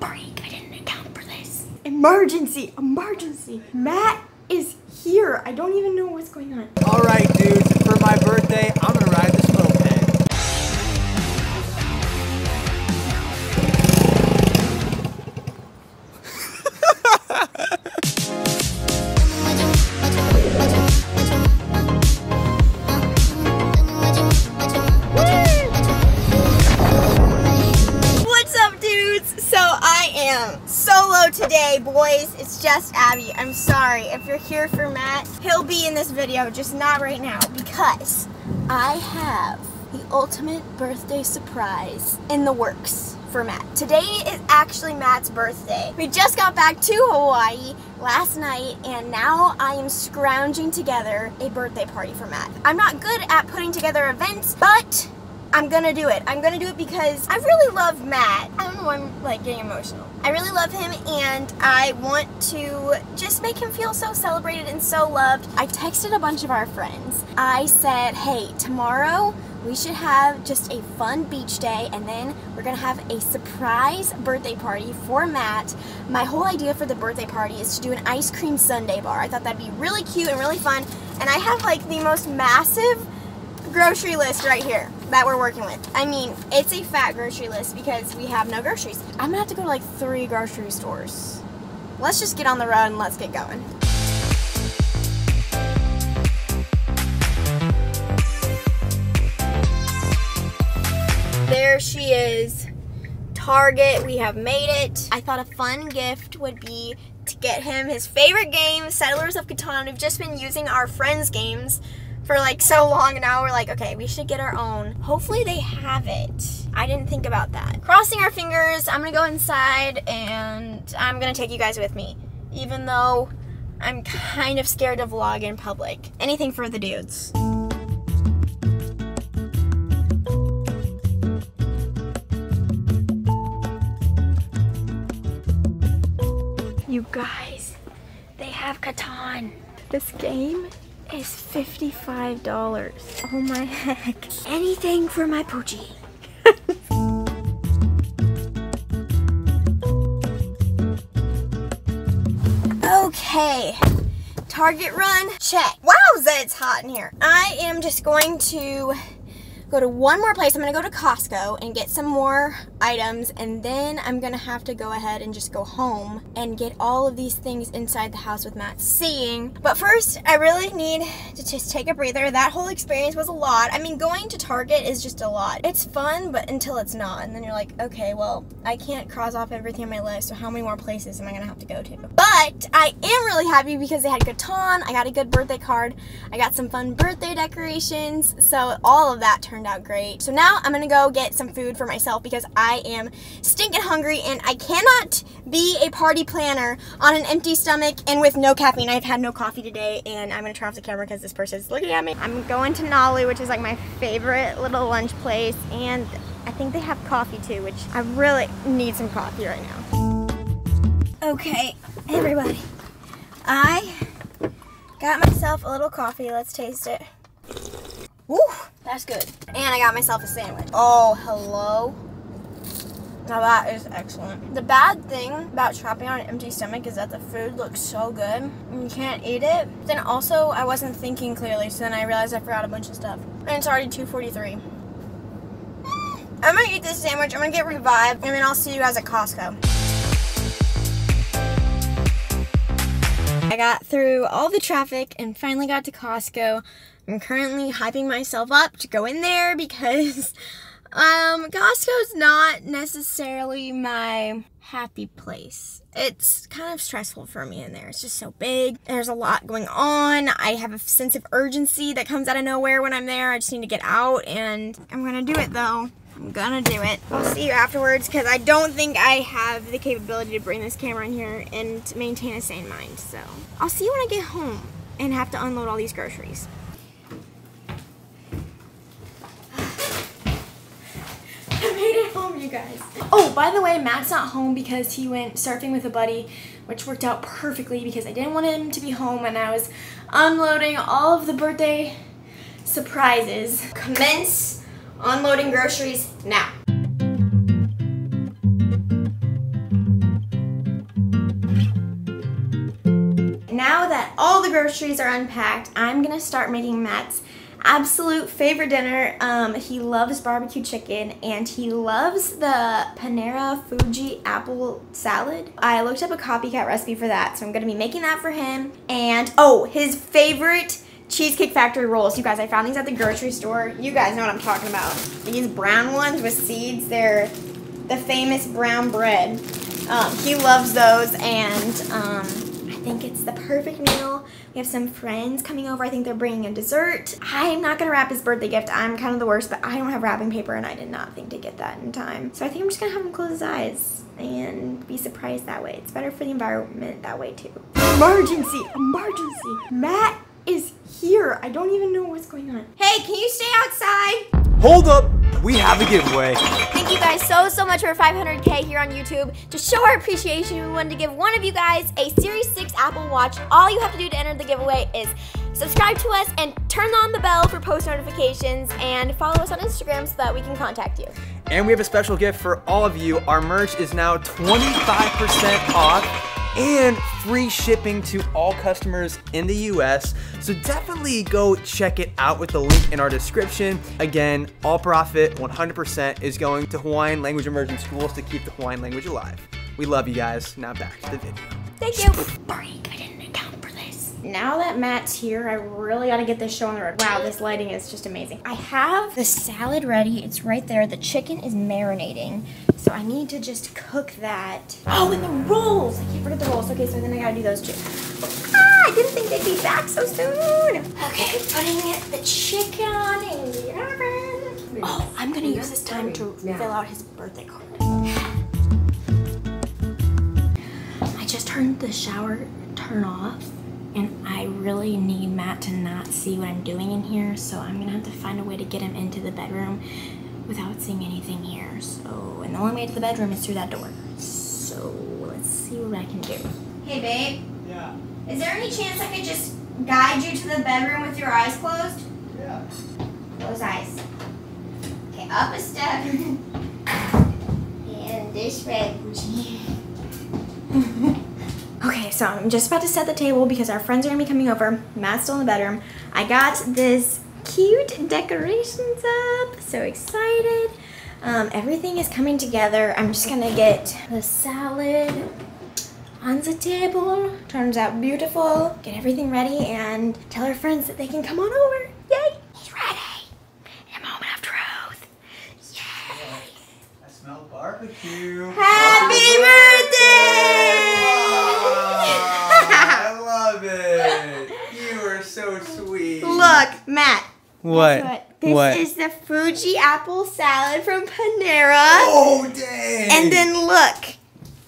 break. I didn't account for this. Emergency! Emergency! Matt is here. I don't even know what's going on. All right, dudes. For my birthday, I'm gonna ride this boys. It's just Abby. I'm sorry. If you're here for Matt, he'll be in this video, just not right now, because I have the ultimate birthday surprise in the works for Matt. Today is actually Matt's birthday. We just got back to Hawaii last night, and now I am scrounging together a birthday party for Matt. I'm not good at putting together events, but I'm gonna do it. I'm gonna do it because I really love Matt. I don't know why I'm like getting emotional. I really love him and I want to just make him feel so celebrated and so loved. I texted a bunch of our friends. I said, hey, tomorrow we should have just a fun beach day and then we're gonna have a surprise birthday party for Matt. My whole idea for the birthday party is to do an ice cream sundae bar. I thought that'd be really cute and really fun. And I have like the most massive grocery list right here that we're working with. I mean, it's a fat grocery list because we have no groceries. I'm gonna have to go to like three grocery stores. Let's just get on the road and let's get going. There she is. Target, we have made it. I thought a fun gift would be to get him his favorite game, Settlers of Catan. We've just been using our friends' games for like so long and now we're like, okay, we should get our own. Hopefully they have it. I didn't think about that. Crossing our fingers, I'm gonna go inside and I'm gonna take you guys with me. Even though I'm kind of scared to vlog in public. Anything for the dudes. You guys, they have Catan. This game is $55. Oh my heck. Anything for my Poochie. okay. Target run, check. Wowza, it's hot in here. I am just going to go to one more place. I'm gonna go to Costco and get some more items and then I'm gonna have to go ahead and just go home and get all of these things inside the house with Matt seeing. But first, I really need to just take a breather. That whole experience was a lot. I mean, going to Target is just a lot. It's fun, but until it's not. And then you're like, okay, well, I can't cross off everything on my list, so how many more places am I gonna have to go to? But I am really happy because they had Catan, I got a good birthday card, I got some fun birthday decorations, so all of that turned out great. So now I'm gonna go get some food for myself because I am stinking hungry and I cannot be a party planner on an empty stomach and with no caffeine. I've had no coffee today and I'm gonna turn off the camera because this person is looking at me. I'm going to Nalu, which is like my favorite little lunch place and I think they have coffee too, which I really need some coffee right now. Okay, everybody. I got myself a little coffee. Let's taste it. Woo, that's good. And I got myself a sandwich. Oh, hello. Now that is excellent. The bad thing about shopping on an empty stomach is that the food looks so good and you can't eat it. Then also I wasn't thinking clearly, so then I realized I forgot a bunch of stuff. And it's already 2.43. I'm gonna eat this sandwich, I'm gonna get revived, and then I'll see you guys at Costco. I got through all the traffic and finally got to Costco. I'm currently hyping myself up to go in there because um, Costco's not necessarily my happy place. It's kind of stressful for me in there. It's just so big. There's a lot going on. I have a sense of urgency that comes out of nowhere when I'm there. I just need to get out and I'm gonna do it though. I'm gonna do it. I'll see you afterwards because I don't think I have the capability to bring this camera in here and maintain a sane mind. So I'll see you when I get home and have to unload all these groceries. you guys. Oh, by the way, Matt's not home because he went surfing with a buddy, which worked out perfectly because I didn't want him to be home and I was unloading all of the birthday surprises. Commence unloading groceries now. Now that all the groceries are unpacked, I'm gonna start making Matt's absolute favorite dinner. Um, he loves barbecue chicken and he loves the Panera Fuji apple salad. I looked up a copycat recipe for that, so I'm gonna be making that for him. And oh, his favorite Cheesecake Factory rolls. You guys, I found these at the grocery store. You guys know what I'm talking about. These brown ones with seeds, they're the famous brown bread. Um, he loves those and um, I think it's the perfect meal. We have some friends coming over. I think they're bringing a dessert. I'm not gonna wrap his birthday gift. I'm kind of the worst, but I don't have wrapping paper and I did not think to get that in time. So I think I'm just gonna have him close his eyes and be surprised that way. It's better for the environment that way too. Emergency, emergency. Matt is here. I don't even know what's going on. Hey, can you stay outside? Hold up. We have a giveaway. Thank you guys so, so much for 500k here on YouTube. To show our appreciation, we wanted to give one of you guys a Series 6 Apple Watch. All you have to do to enter the giveaway is subscribe to us and turn on the bell for post notifications and follow us on Instagram so that we can contact you. And we have a special gift for all of you. Our merch is now 25% off and free shipping to all customers in the US. So definitely go check it out with the link in our description. Again, all profit 100% is going to Hawaiian language immersion schools to keep the Hawaiian language alive. We love you guys. Now back to the video. Thank you. Break. I didn't account for this. Now that Matt's here, I really gotta get this show on the road. Wow, this lighting is just amazing. I have the salad ready. It's right there. The chicken is marinating. So I need to just cook that. Oh, and the rolls. I can't forget the rolls. Okay, so then I gotta do those too. Ah, I didn't think they'd be back so soon. Okay, putting the chicken in the oven. Oh, I'm gonna use this time to fill out his birthday card. I just turned the shower turn off and I really need Matt to not see what I'm doing in here so I'm gonna have to find a way to get him into the bedroom without seeing anything here so and the only way to the bedroom is through that door so let's see what I can do hey babe Yeah. is there any chance I could just guide you to the bedroom with your eyes closed Yeah. close eyes okay up a step and this way Okay, so I'm just about to set the table because our friends are gonna be coming over. Matt's still in the bedroom. I got this cute decorations up. So excited. Um, everything is coming together. I'm just gonna get the salad on the table. Turns out beautiful. Get everything ready and tell our friends that they can come on over. Yay! He's ready. In a moment of truth. I smell barbecue. Happy birthday! I love it. You are so sweet. Look, Matt. What? What? This What? is the Fuji apple salad from Panera. Oh dang! And then look,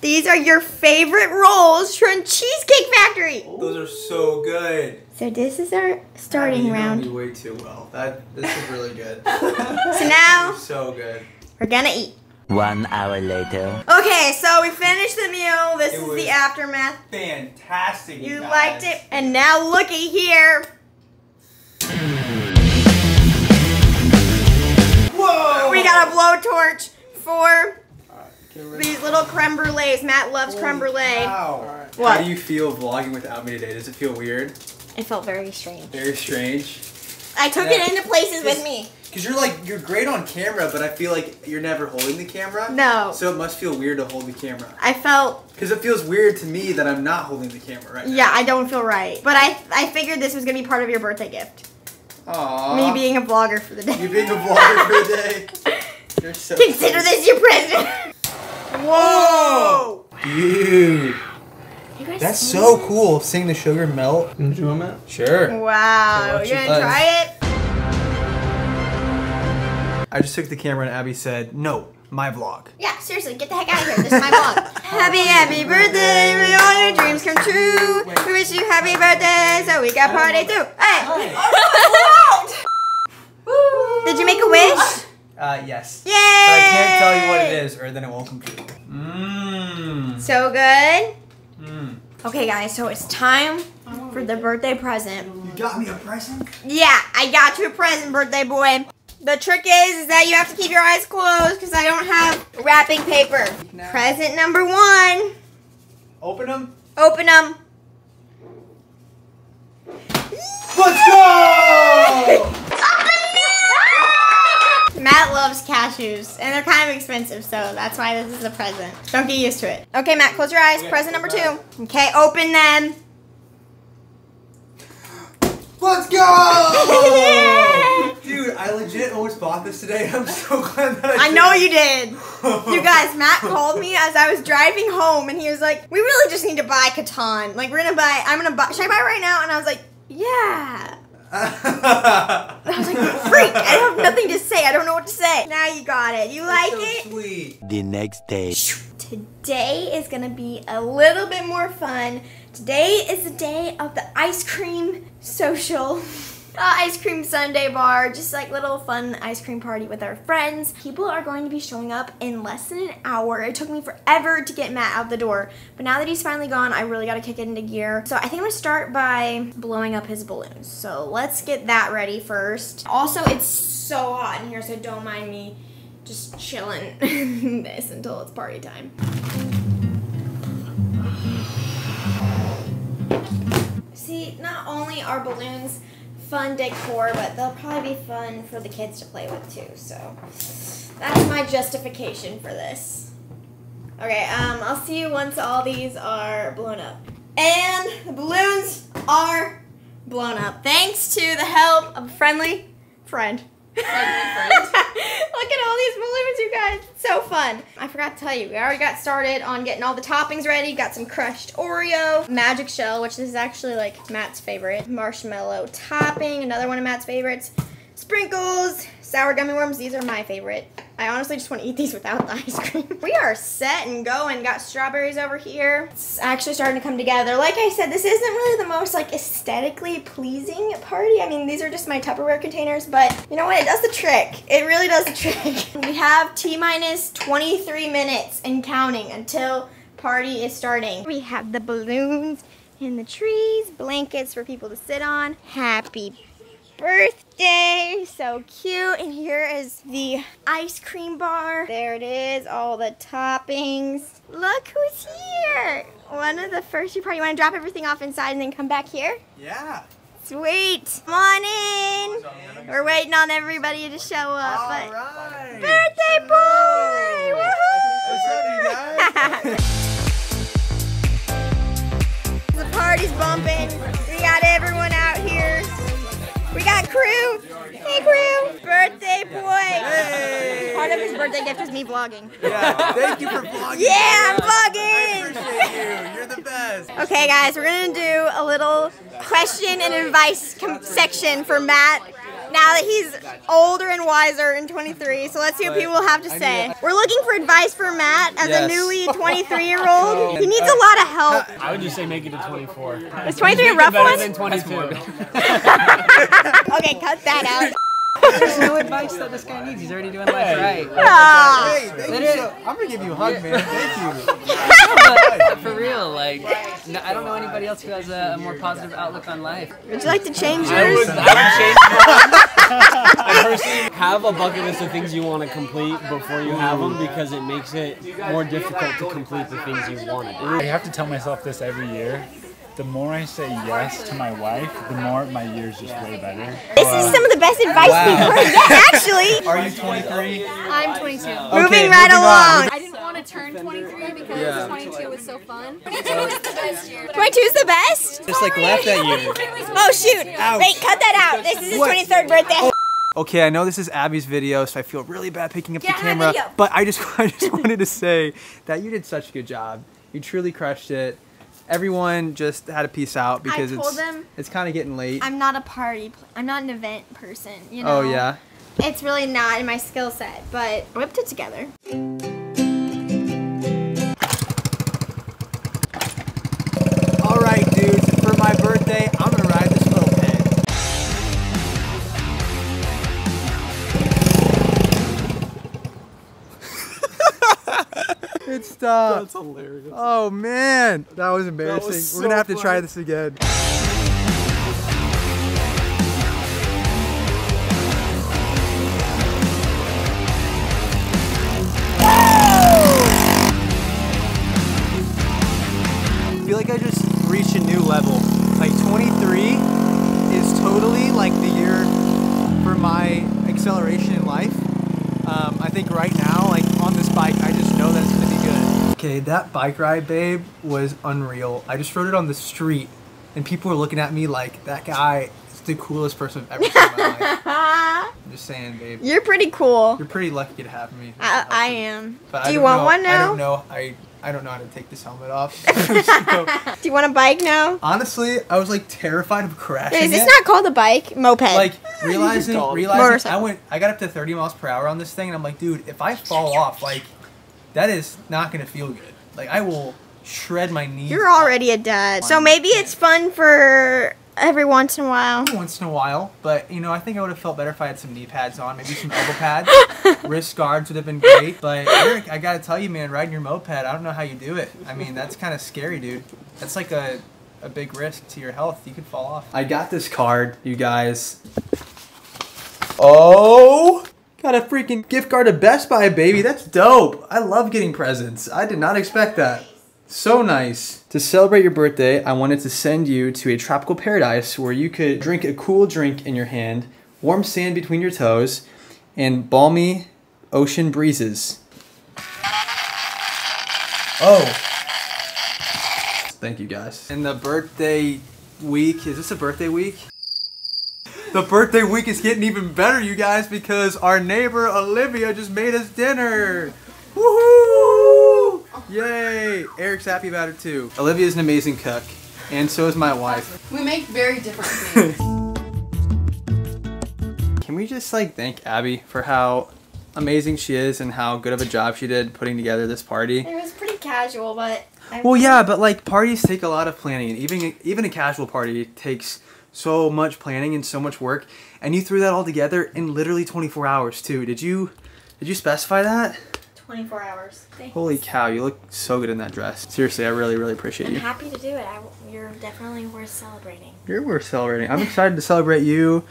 these are your favorite rolls from Cheesecake Factory. those are so good. So this is our starting you know round. me way too well. That this is really good. So now so good. we're gonna eat. One hour later. Okay, so we finished the meal. This It is was- the aftermath. Fantastic. You guys. liked it, and now looky here. Whoa! We got a blowtorch for Get ready. these little creme brulees. Matt loves creme brulee. Wow. What? How do you feel vlogging without me today? Does it feel weird? It felt very strange. Very strange. I took Yeah. it into places with me. Cause you're like you're great on camera, but I feel like you're never holding the camera. No. So it must feel weird to hold the camera. I felt Cause it feels weird to me that I'm not holding the camera right now. Yeah, I don't feel right. But I I figured this was gonna be part of your birthday gift. Aww. Me being a vlogger for the day. You being a vlogger for the day. You're so. Consider sweet. this your present. Whoa! Dude, You guys that's so this? cool. Seeing the sugar melt. Did you want that? Sure. Wow, Watch you it gonna try it? I just took the camera and Abby said, "No, my vlog." Yeah, seriously, get the heck out of here. This is my vlog. happy, happy birthday. May all your dreams come true. We wish you happy birthday so we got party too. Hey! Did you make a wish? Uh, yes. Yay! But I can't tell you what it is, or then it won't come true. Mmm. So good. Mmm. Okay, guys, so it's time for the birthday present. You got me a present. Yeah, I got you a present, birthday boy. The trick is, is that you have to keep your eyes closed because I don't have wrapping paper. Present number one. Open them. Open them. Let's go! Matt loves cashews, and they're kind of expensive, so that's why this is a present. Don't get used to it. Okay, Matt, close your eyes. Present number two. Okay, open them. Let's go! Dude, I legit almost bought this today. I'm so glad that I I know you did. You guys, Matt called me as I was driving home, and he was like, "We really just need to buy Catan. Like, we're gonna buy. I'm gonna buy. Should I buy it right now?" And I was like, "Yeah." I was like, "Freak! I have nothing to say. I don't know what to say." Now you got it. You like so it? sweet. The next day. Today is gonna be a little bit more fun. Today is the day of the ice cream social. Uh, ice cream sundae bar, just like little fun ice cream party with our friends. People are going to be showing up in less than an hour. It took me forever to get Matt out the door, but now that he's finally gone, I really gotta kick it into gear. So I think I'm gonna start by blowing up his balloons. So let's get that ready first. Also, it's so hot in here, so don't mind me just chilling this until it's party time. See, not only are balloons fun decor, but they'll probably be fun for the kids to play with too. So that's my justification for this. Okay, um, I'll see you once all these are blown up. And the balloons are blown up. Thanks to the help of a friendly friend. Look at all these balloons, you guys. So fun. I forgot to tell you, we already got started on getting all the toppings ready. Got some crushed Oreo, magic shell, which is actually like Matt's favorite, marshmallow topping, another one of Matt's favorites, sprinkles, sour gummy worms. These are my favorite. I honestly just want to eat these without the ice cream. we are set and going. Got strawberries over here. It's actually starting to come together. Like I said, this isn't really the most like aesthetically pleasing party. I mean, these are just my Tupperware containers, but you know what? It does the trick. It really does the trick. we have T minus 23 minutes and counting until party is starting. We have the balloons and the trees, blankets for people to sit on. Happy birthday. So cute. And here is the ice cream bar. There it is, all the toppings. Look who's here. One of the first you probably want to drop everything off inside and then come back here? Yeah. Sweet. Come on in. We're waiting on everybody to show up. All right. birthday boy! What's up, you Woohoo! guys? the party's bumping. We got everyone out here. We got crew. Hey crew. Birthday boy. Hey. Part of his birthday gift is me vlogging. Yeah, thank you for vlogging. Yeah, I'm I vlogging. appreciate you. You're the best. Okay, guys, we're gonna do a little question and advice section for Matt. Now that he's older and wiser and 23, so let's see what people have to say. We're looking for advice for Matt as a newly 23 year old. He needs a lot of help. I would just say make it to 24. Is 23 a rough Better one? than 22. Okay, cut that out. There's no advice that this guy needs. He's already doing life right. Aw. Hey, thank you so, I'm gonna give you a hug, man. Thank you. But for real, like, no, I don't know anybody else who has a, a more positive outlook on life. Would you like to change I yours? would, I would change I personally have a bucket list of things you want to complete before you have them because it makes it more difficult to complete the things you want to do. I have to tell myself this every year. The more I say yes to my wife, the more my year's just way better. This is some of the best advice we've heard. Yeah, actually. Are you 23? I'm 22. Moving right moving on. along. I didn't want to turn 23 because Yeah. 22 was so fun. 22 was the best year. 22 is the best? Just like laughed at you. Oh, shoot. Wait, cut that out. This is his What? 23rd birthday. Oh. Okay, I know this is Abby's video, so I feel really bad picking up Get the camera. But I just, I just wanted to say that you did such a good job. You truly crushed it. Everyone just had to peace out because it's them- it's kind of getting late. I'm not a party, pl- I'm not an event person, you oh, know? oh yeah. It's really not in my skill set, but I whipped it together. It. That's hilarious. Oh man, that was embarrassing. We're gonna have to try this again. I feel like I just reached a new level. Like 23 is totally like the year for my acceleration in life. Um, I think right now, like on this bike, I just know that it's gonna be good. Okay, that bike ride, babe, was unreal. I just rode it on the street, and people were looking at me like that guy is the coolest person I've ever seen in my life. I'm just saying, babe. You're pretty cool. You're pretty lucky to have me. I, I am. But Do I you want know- one now? I don't know. I I don't know how to take this helmet off. So, Do you want a bike now? honestly, I was like terrified of crashing. Is this it. not called a bike? Moped. like realizing call it realizing I went I got up to 30 miles per hour on this thing and I'm like, dude, if I fall off, like that is not gonna feel good. Like I will shred my knees. You're already a dad, so maybe it's fun for every once in a while. once in a while, but you know, I think I would have felt better if I had some knee pads on, maybe some elbow pads, wrist guards would have been great. But Eric, I gotta tell you, man, riding your moped, I don't know how you do it. I mean, that's kind of scary, dude. That's like a a big risk to your health. You could fall off. I got this card, you guys. Oh. Got a freaking gift card to Best Buy, baby. That's dope. I love getting presents. I did not expect that. So nice. To celebrate your birthday, I wanted to send you to a tropical paradise where you could drink a cool drink in your hand, warm sand between your toes, and balmy ocean breezes. Oh. Thank you guys. And the birthday week, is this a birthday week? The birthday week is getting even better, you guys, because our neighbor Olivia just made us dinner. Woohoo! Yay! Eric's happy about it too. Olivia's an amazing cook, and so is my wife. We make very different things. Can we just like thank Abby for how amazing she is and how good of a job she did putting together this party? It was pretty casual, but I Well, yeah, but like parties take a lot of planning, and even even a casual party takes so much planning and so much work, and you threw that all together in literally 24 hours too. Did you did you specify that? 24 hours. Thanks. Holy cow, you look so good in that dress. Seriously, I really really appreciate I'm you. happy to do it. I, you're definitely worth celebrating. You're worth celebrating. I'm excited to celebrate you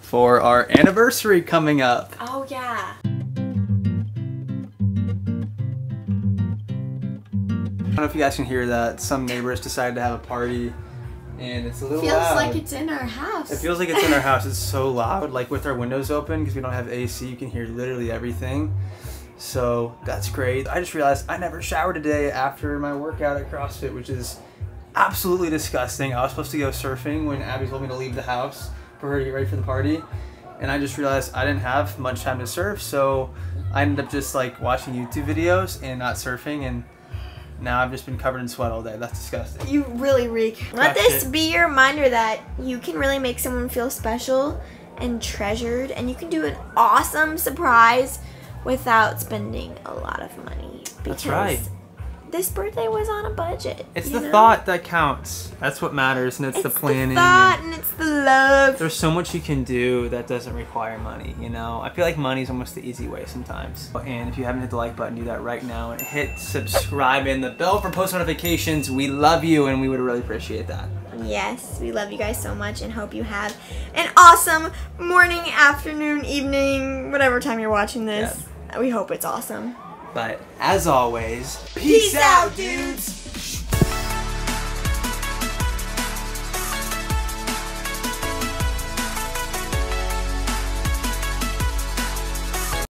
for our anniversary coming up. Oh yeah. I don't know if you guys can hear that. Some neighbors decided to have a party, and it's a little Feels loud. like it's in our house. It feels like it's in our house. It's so loud. Like with our windows open, because we don't have AC, you can hear literally everything. So that's great. I just realized I never showered today after my workout at CrossFit, which is absolutely disgusting. I was supposed to go surfing when Abby told me to leave the house for her to get ready for the party. And I just realized I didn't have much time to surf, so I ended up just like watching YouTube videos and not surfing and now I've just been covered in sweat all day. That's disgusting. You really reek. Let That's this it. be your reminder that you can really make someone feel special and treasured, and you can do an awesome surprise without spending a lot of money. That's right. This birthday was on a budget. It's the know? thought that counts. That's what matters, and it's, It's the planning. The thought and it's the love. There's so much you can do that doesn't require money, you know? I feel like money's almost the easy way sometimes. And if you haven't hit the like button, do that right now and hit subscribe and the bell for post notifications. We love you and we would really appreciate that. Yes, we love you guys so much and hope you have an awesome morning, afternoon, evening, whatever time you're watching this. We hope it's awesome. But as always, Peace out, dudes!